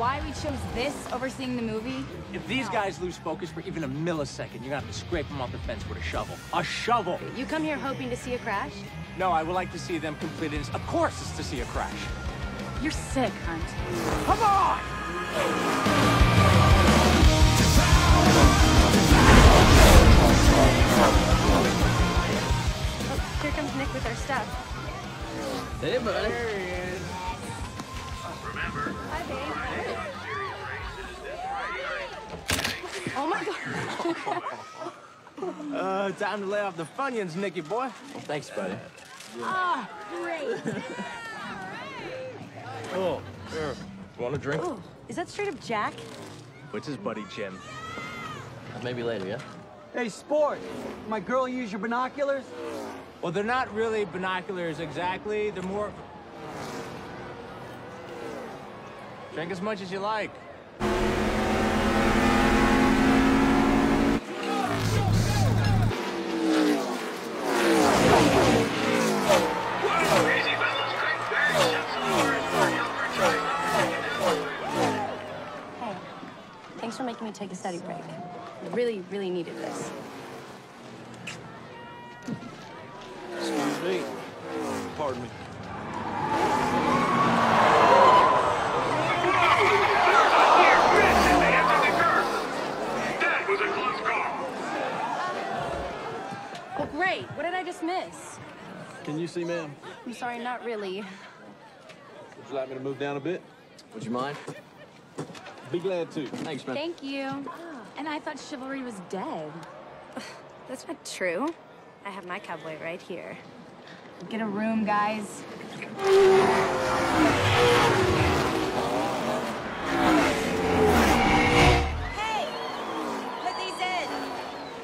why we chose this over seeing the movie? If these guys lose focus for even a millisecond, you're gonna have to scrape them off the fence with a shovel. A shovel! You come here hoping to see a crash? No, I would like to see them complete it. Of course it's to see a crash. You're sick, Hunt. Come on! Oh, here comes Nick with our stuff. Hey, buddy. Uh, time to lay off the Funyuns, Nicky boy. Well, thanks, buddy. Ah, great. Oh, here. Want a drink? Oh, is that straight up Jack? What's his buddy Jim? Maybe later, yeah? Hey, sport. My girl use your binoculars? Well, they're not really binoculars exactly. They're more. Drink as much as you like. For making me take a study break. I really, really needed this. Excuse me. Pardon me. That was a close call. Well, great. What did I just miss? Can you see, ma'am? I'm sorry, not really. Would you like me to move down a bit? Would you mind? Be glad to. Thanks, man. Thank you. Ah. And I thought chivalry was dead. That's not true. I have my cowboy right here. Get a room, guys. Hey! Put these in!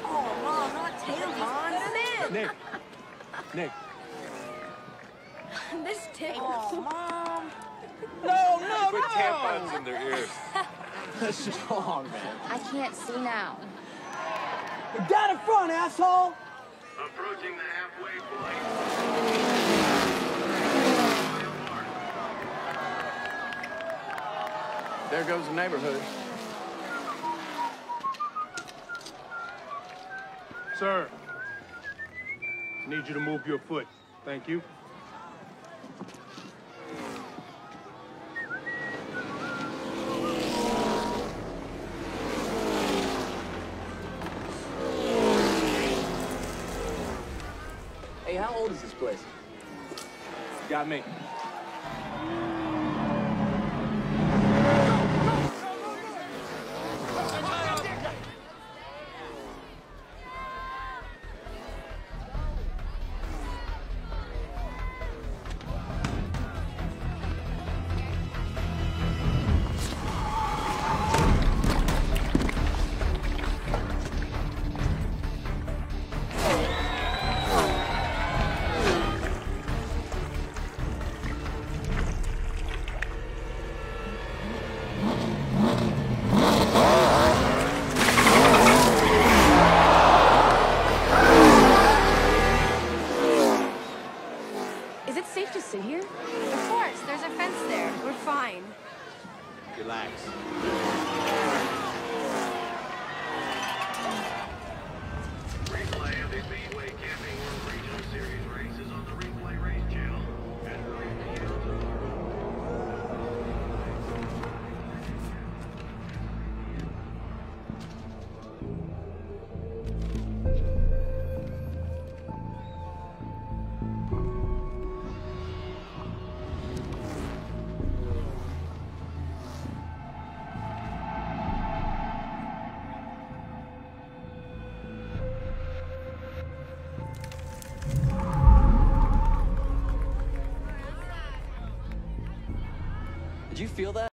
Oh, Mom, not tampons. Put them in! Nick. Nick. This tickles. Mom. No, no, Put tampons in their ears. That's strong, man. I can't see now. Down in front, asshole! Approaching the halfway point. There goes the neighborhood. Sir, need you to move your foot. Thank you. How old is this place? Got me. Is it safe to sit here? Of course, there's a fence there. We're fine. Relax. Did you feel that?